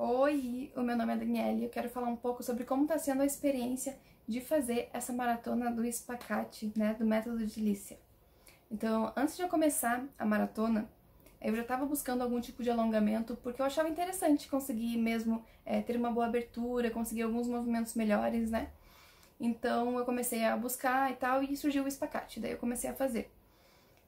Oi, o meu nome é Daniela e eu quero falar um pouco sobre como está sendo a experiência de fazer essa maratona do espacate, né, do método de Lícia. Então, antes de eu começar a maratona, eu já estava buscando algum tipo de alongamento porque eu achava interessante conseguir mesmo é, ter uma boa abertura, conseguir alguns movimentos melhores, né? Então eu comecei a buscar e tal e surgiu o espacate, daí eu comecei a fazer.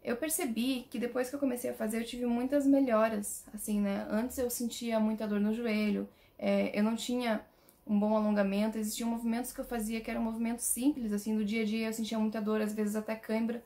Eu percebi que depois que eu comecei a fazer, eu tive muitas melhoras, assim, né? Antes eu sentia muita dor no joelho, é, eu não tinha um bom alongamento, existiam movimentos que eu fazia que eram movimentos simples, assim, do dia a dia eu sentia muita dor, às vezes até cãibra.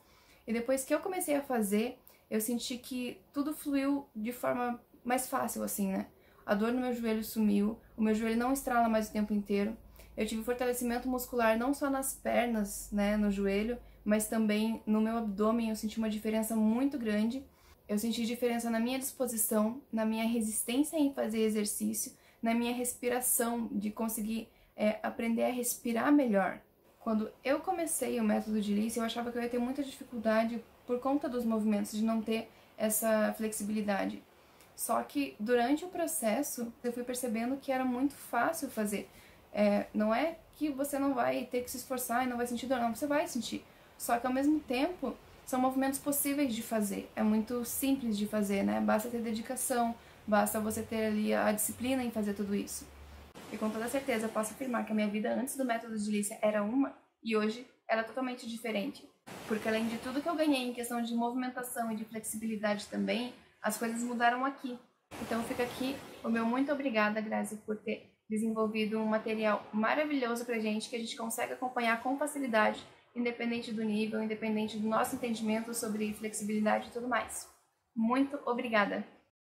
E depois que eu comecei a fazer, eu senti que tudo fluiu de forma mais fácil, assim, né? A dor no meu joelho sumiu, o meu joelho não estrala mais o tempo inteiro. Eu tive fortalecimento muscular não só nas pernas, né, no joelho, mas também no meu abdômen eu senti uma diferença muito grande. Eu senti diferença na minha disposição, na minha resistência em fazer exercício, na minha respiração, de conseguir é, aprender a respirar melhor. Quando eu comecei o método de Lice, eu achava que eu ia ter muita dificuldade por conta dos movimentos, de não ter essa flexibilidade. Só que durante o processo eu fui percebendo que era muito fácil fazer. É, não é que você não vai ter que se esforçar e não vai sentir dor, não, você vai sentir. Só que ao mesmo tempo, são movimentos possíveis de fazer. É muito simples de fazer, né? Basta ter dedicação, basta você ter ali a disciplina em fazer tudo isso. E com toda certeza posso afirmar que a minha vida antes do método de Lícia era uma e hoje ela é totalmente diferente. Porque além de tudo que eu ganhei em questão de movimentação e de flexibilidade também, as coisas mudaram aqui. Então fica aqui o meu muito obrigada, Grazi, por ter desenvolvido um material maravilhoso pra gente que a gente consegue acompanhar com facilidade independente do nível, independente do nosso entendimento sobre flexibilidade e tudo mais. Muito obrigada!